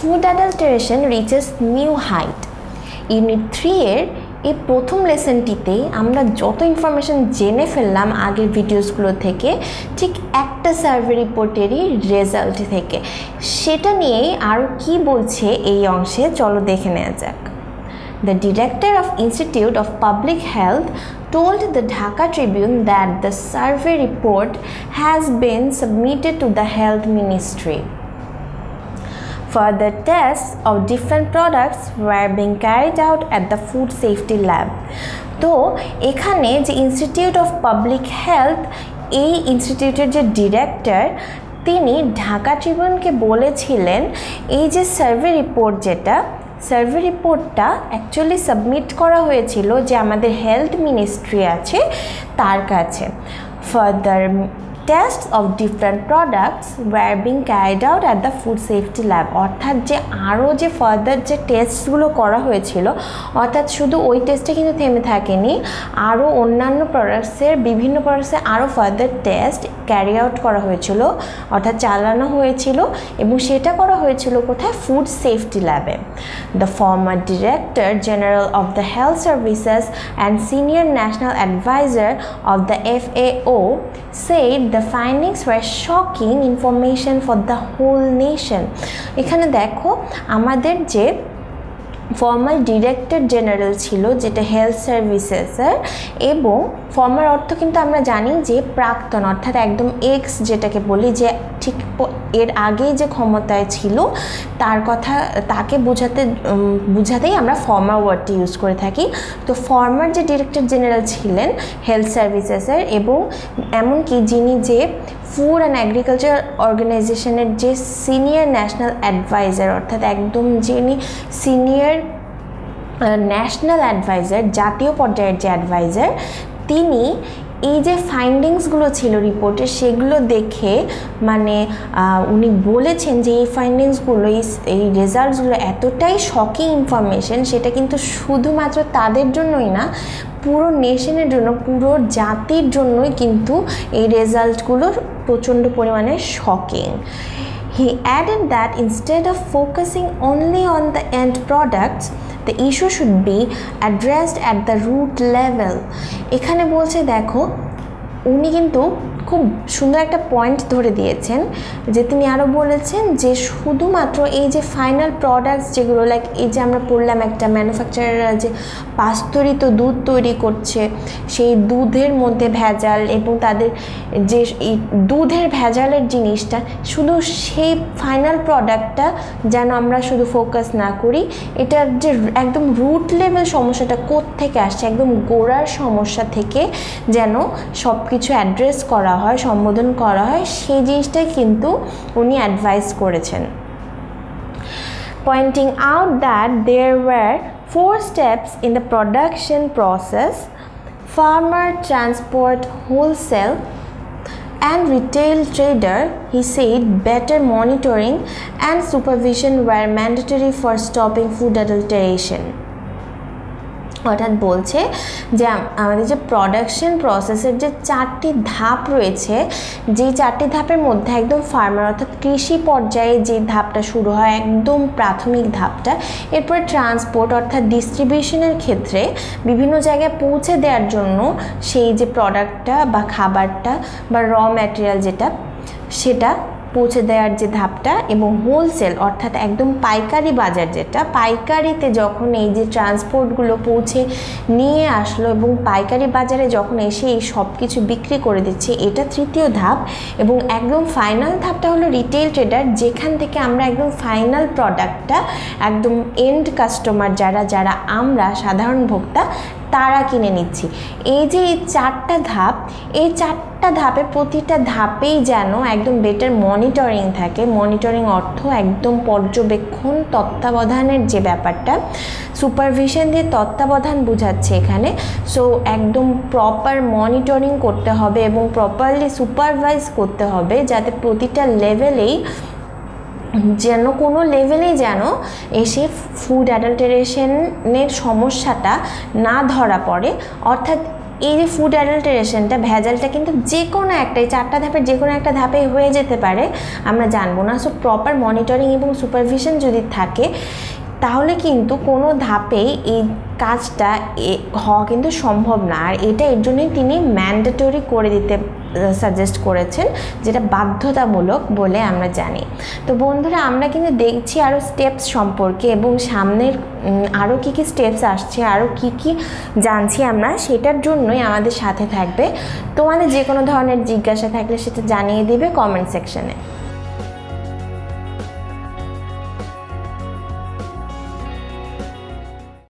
Food adulteration reaches new height unit three এর এই প্রথম লেসনটিতে আমরা যত ইনফরমেশন জেনে ফেললাম আগের ভিডিওসগুলো থেকে, ঠিক একটা সার্ভে রিপোর্টেরই রেজাল্ট থেকে। সেটা নিয়েই আরও কি বলছে এই অংশে চলো দেখে নেওয়া যাক। The director of Institute of Public Health told the Dhaka Tribune that the survey report has been submitted to the Health Ministry. Further tests of different products were being carried out at the Food Safety Lab. তো এখানে যে institute of public health এই ইনস্টিটিউটের যে director তিনি ঢাকা ট্রিবিউনকে বলেছিলেন, এই যে সার্ভে রিপোর্ট যেটা সার্ভে রিপোর্টটা অ্যাকচুয়ালি সাবমিট করা হয়েছিল যে আমাদের হেলথ মিনিস্ট্রি আছে, তার কাছে further test of different products were being carried out at the food safety lab অর্থাৎ যে আরও যে ফার্দার যে টেস্টগুলো করা হয়েছিল, অর্থাৎ শুধু ওই টেস্টে কিন্তু থেমে থাকেনি, আরও অন্যান্য প্রোডাক্টসের বিভিন্ন প্রোডাক্টসের আরও ফার্দার টেস্ট ক্যারি আউট করা হয়েছিল, অর্থাৎ চালানো হয়েছিল এবং সেটা করা হয়েছিল কোথায়? ফুড সেফটি ল্যাবে the former director general of the health services and senior national adviser of the F A O said the findings were shocking information for the whole nation. এখানে দেখো, আমাদের যে ফর্মাল ডিরেক্টর জেনারেল ছিল, যেটা health সার্ভিসেসের এবং formal অর্থ কিন্তু আমরা জানি যে প্রাক্তন, অর্থাৎ একদম এক্স যেটাকে বলি, যে ঠিক এর আগে যে ক্ষমতায় ছিল, তার কথা, তাকে বোঝাতে বোঝাতেই আমরা ফর্মার ওয়ার্ডটি ইউজ করে থাকি। তো ফর্মার যে ডিরেক্টর জেনারেল ছিলেন হেলথ সার্ভিসেসের এবং এমনকি যিনি যে ফুড অ্যান্ড অ্যাগ্রিকালচার অর্গানাইজেশনের যে সিনিয়র ন্যাশনাল অ্যাডভাইজার অর্থাৎ একদম যিনি সিনিয়র ন্যাশনাল অ্যাডভাইজার জাতীয় পর্যায়ের যে অ্যাডভাইজার তিনি এই যে ফাইন্ডিংসগুলো ছিল রিপোর্টে সেগুলো দেখে মানে উনি বলেছেন যে এই ফাইন্ডিংসগুলো এই রেজাল্টসগুলো এতটাই শকিং ইনফরমেশন সেটা কিন্তু শুধুমাত্র তাদের জন্যই না পুরো নেশনের জন্য পুরো জাতির জন্যই কিন্তু এই রেজাল্টগুলো প্রচণ্ড পরিমাণে shocking He added that instead of focusing only on the end products, the issue should be addressed at the root level. এখানে বলছে দেখো উনি কিন্তু খুব সুন্দর একটা পয়েন্ট ধরে দিয়েছেন, যে তিনি আরও বলেছেন যে শুধুমাত্র এই যে ফাইনাল প্রোডাক্টস যেগুলো লাইক এই যে আমরা পড়লাম একটা ম্যানুফ্যাকচারাররা যে পাস্তরিত দুধ তৈরি করছে, সেই দুধের মধ্যে ভেজাল এবং তাদের যে এই দুধের ভেজালের জিনিসটা, শুধু সেই ফাইনাল প্রোডাক্টটা যেন আমরা শুধু ফোকাস না করি, এটার যে একদম রুট লেভেল সমস্যাটা থেকে আসছে, একদম গোড়ার সমস্যা থেকে যেন সব কিছু অ্যাড্রেস করা হয় সম্বোধন করা হয় সেই জিনিসটাই কিন্তু উনি অ্যাডভাইস করেছেন pointing out that there were four steps in the production process farmer transport wholesale and retail trader he said better monitoring and supervision were mandatory for stopping food adulteration অর্থাৎ বলছে যে আমাদের যে প্রোডাকশন প্রসেসের যে চারটি ধাপ রয়েছে, যেই চারটি ধাপের মধ্যে একদম ফার্মার অর্থাৎ কৃষি পর্যায়ে যে ধাপটা শুরু হয়, একদম প্রাথমিক ধাপটা, এরপরে ট্রান্সপোর্ট অর্থাৎ ডিস্ট্রিবিউশনের ক্ষেত্রে বিভিন্ন জায়গায় পৌঁছে দেওয়ার জন্য সেই যে প্রোডাক্টটা বা খাবারটা বা র ম্যাটেরিয়াল যেটা, সেটা পৌঁছে দেওয়ার যে ধাপটা এবং হোলসেল অর্থাৎ একদম পাইকারি বাজার যেটা, পাইকারিতে যখন এই যে ট্রান্সপোর্টগুলো পৌঁছে নিয়ে আসলো এবং পাইকারি বাজারে যখন এসে এই সব কিছু বিক্রি করে দিচ্ছে, এটা তৃতীয় ধাপ এবং একদম ফাইনাল ধাপটা হলো রিটেল ট্রেডার যেখান থেকে আমরা একদম ফাইনাল প্রোডাক্টটা একদম এন্ড কাস্টমার যারা যারা আমরা সাধারণ ভোক্তা তারা কিনে নিচ্ছি। এই যে এই চারটা ধাপ, এই চারটা ধাপে প্রতিটা ধাপেই যেন একদম বেটার মনিটরিং থাকে। মনিটরিং অর্থ একদম পর্যবেক্ষণ, তত্ত্বাবধানের যে ব্যাপারটা সুপারভিশন দিয়ে তত্ত্বাবধান বোঝাচ্ছে এখানে। সো একদম প্রপার মনিটরিং করতে হবে এবং প্রপারলি সুপারভাইজ করতে হবে যাতে প্রতিটা লেভেলেই যেন কোনো লেভেলেই যেন এসে ফুড অ্যাডাল্টারেশনের সমস্যাটা না ধরা পড়ে। অর্থাৎ এই যে ফুড অ্যাডাল্টারেশনটা ভেজালটা কিন্তু যে কোনো একটাই, চারটা ধাপের যে কোনো একটা ধাপে হয়ে যেতে পারে, আমরা জানব না। সো প্রপার মনিটরিং এবং সুপারভিশন যদি থাকে তাহলে কিন্তু কোনো ধাপেই এই কাজটা হওয়া কিন্তু সম্ভব না। আর এটা এর জন্যই তিনি ম্যান্ডেটরি করে দিতে সাজেস্ট করেছেন, যেটা বাধ্যতামূলক বলে আমরা জানি। তো বন্ধুরা, আমরা কিন্তু দেখছি আরও স্টেপস সম্পর্কে এবং সামনের আরও কী কী স্টেপস আসছে আরও কি কি জানছি আমরা, সেটার জন্যই আমাদের সাথে থাকবে। তোমাদের যে কোনো ধরনের জিজ্ঞাসা থাকলে সেটা জানিয়ে দিবে কমেন্ট সেকশনে